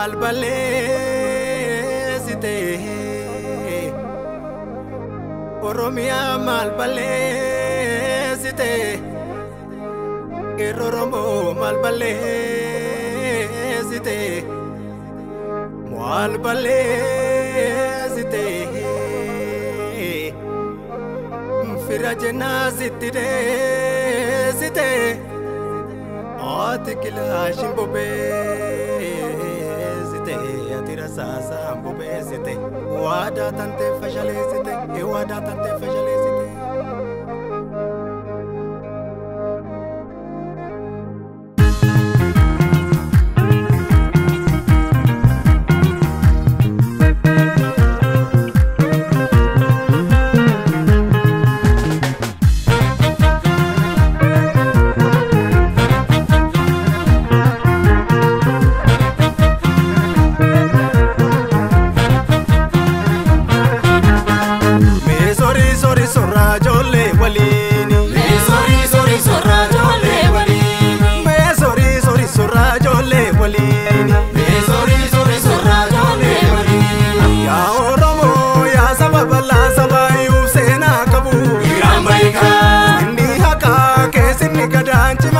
maalballeessite Oromiyaa maalballeessite Qeerroo Oromoo maalballeessite maalballeessite Fira jennaa sitti deessite Haati kilaa shimbobee. bira sasa ambo pesete wada tante fashale e wada tante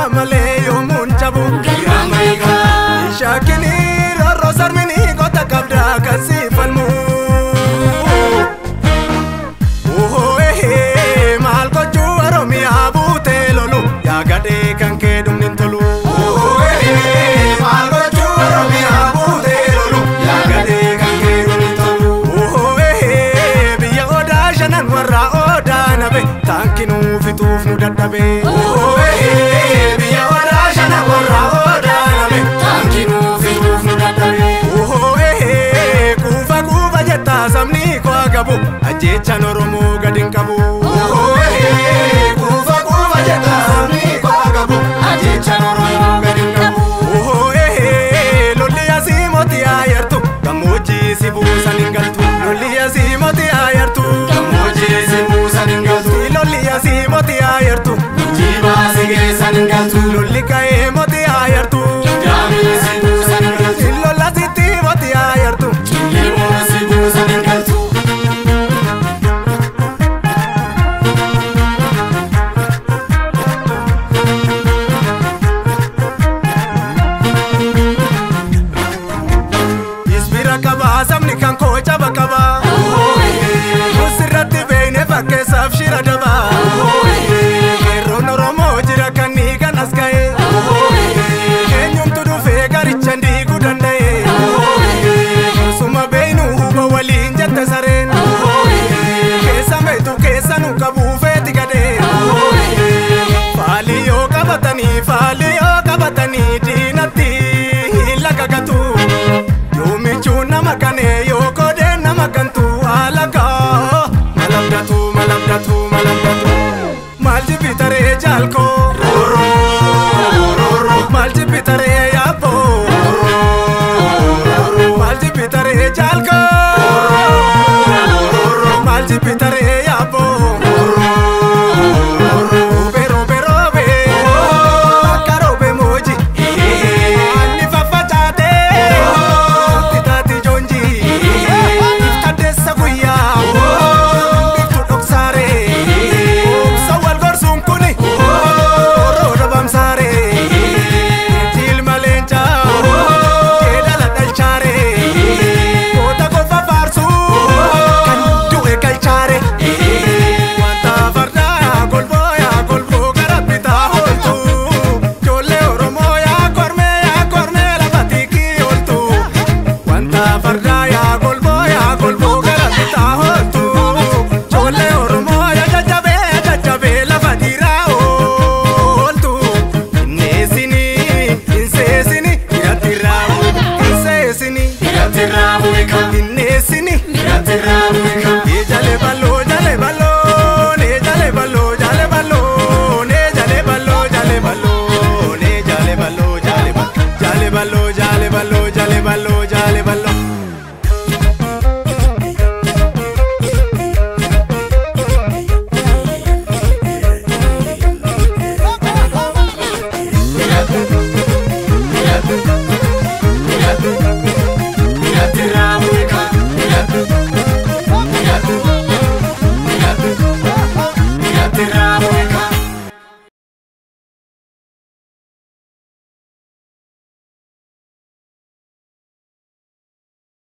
ما ملي يوم ونجبو شاكني الروسر مني قوتك ابدا كسيفة fixituuf nu dadhabee. Biyya warraa shana warraa odaaname hanqinuu fixuuf nu dadhabee. Kuufa kuufa jettaa sabni koo qabu ajjeechaan Oromoo gadi hin qabu. haasabni kan koo jaba qaba. Musirratti beekne bakkee saaf shira daba. jalko Roro Roro Malji pitare yapo Roro Malji pitare jalko valor.